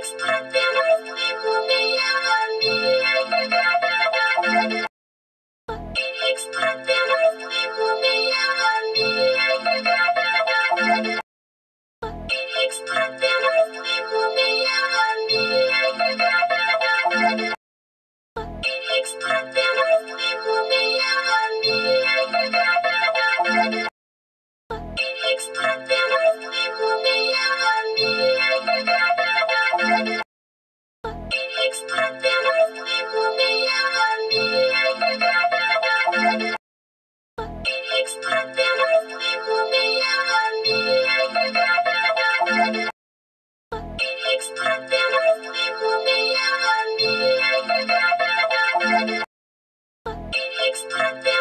expande Extra-terrestre, e Thank you.